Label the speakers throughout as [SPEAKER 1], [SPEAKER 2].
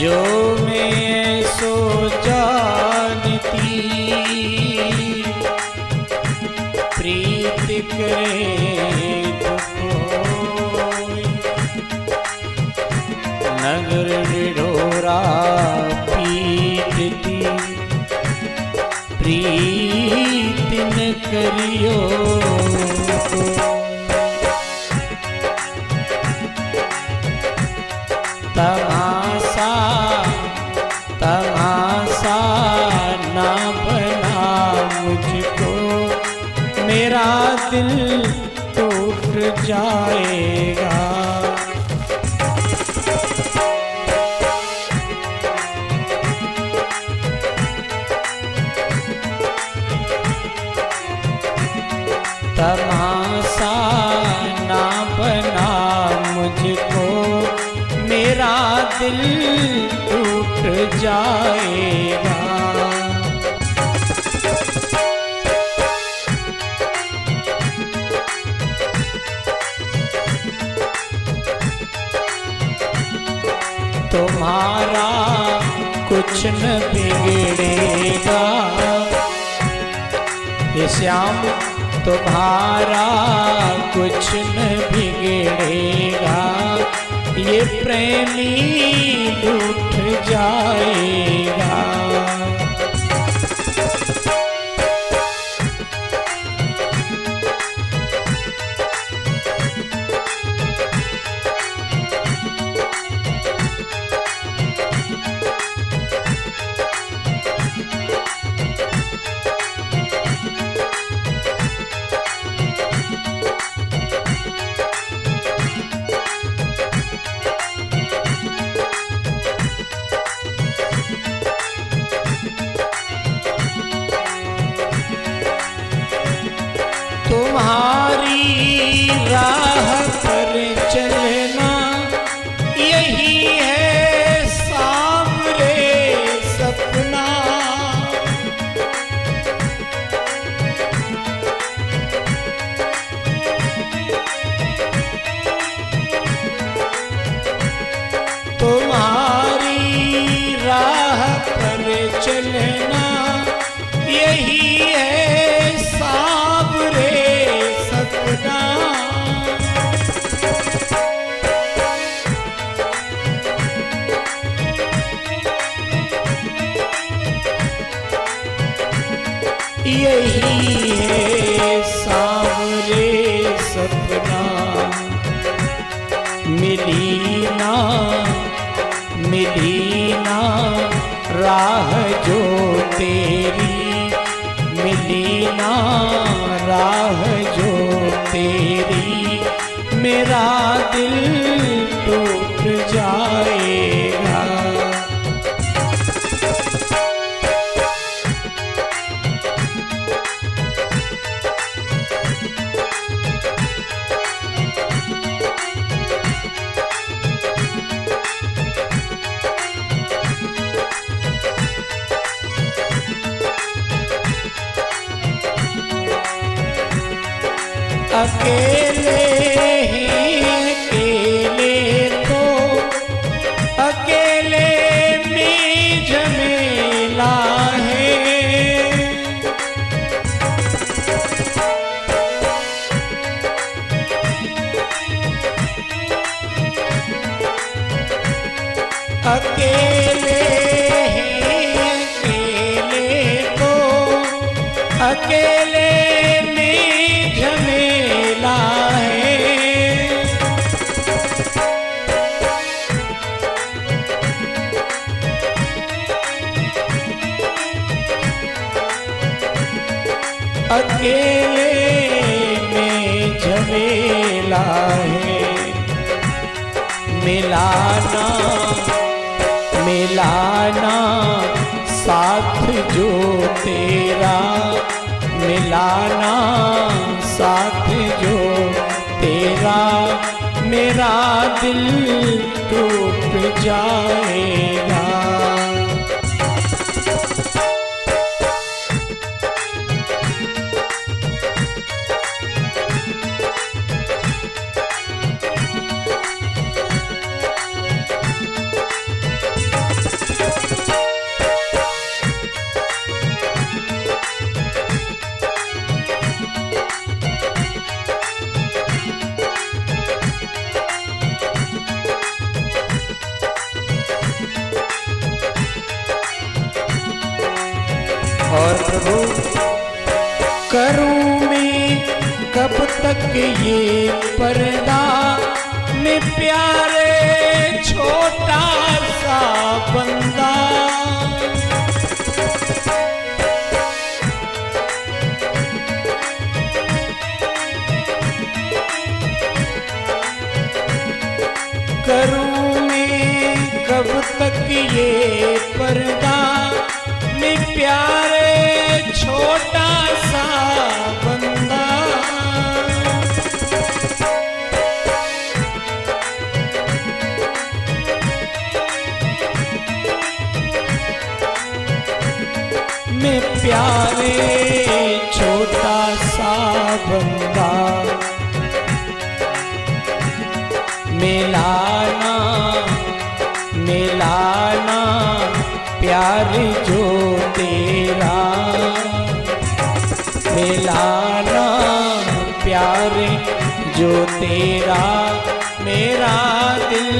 [SPEAKER 1] जो मैं सो पीटती प्रीत न करियो। ना बना मुझको मेरा दिल टूट जाएगा तमाशा ना बना मुझको मेरा दिल टूट जाएगा। तुम्हारा कुछ न बिगड़ेगा। श्याम तुम्हारा कुछ न बिगड़ेगा। ये प्रेमी उठ जाएगा। तुम्हारी राह पर चलना यही है सामरे सपना। तुम्हारी राह पर चलना यही है यही है सावरे सपना। मिली ना मिली ना राह जो तेरी। मिली ना राह जो तेरी। मेरा दिल अकेले हैं अकेले तो अकेले में झमेला है। अकेले हैं अकेले तो अकेले अकेले में झमेला है। मिलाना मिलाना साथ जो तेरा। मिलाना साथ जो तेरा। मेरा दिल टूट जाए। करूँ मैं? कब तक ये पर्दा? मैं प्यारे छोटा सा बंदा। मिलाना मिलाना प्यार जो तेरा। मिलाना प्यार जो तेरा मेरा दिल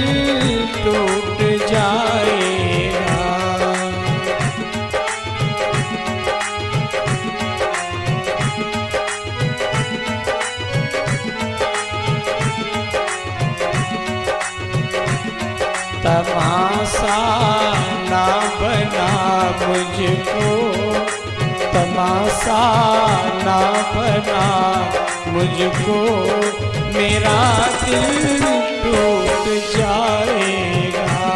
[SPEAKER 1] टूट जाएगा तमाशा ना बना मुझको। तमाशा ना बना मुझको। मेरा दिल टूट जाएगा।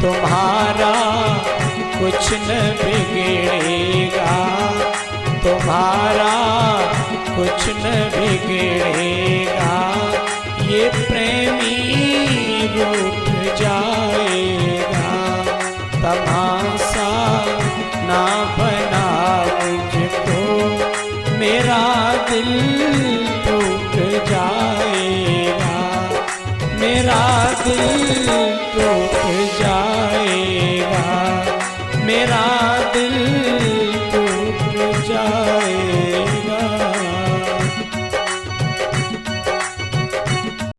[SPEAKER 1] तुम्हारा कुछ न बिगड़ेगा। तुम्हारा कुछ न बिगड़ेगा। ये मेरा दिल टूट जाएगा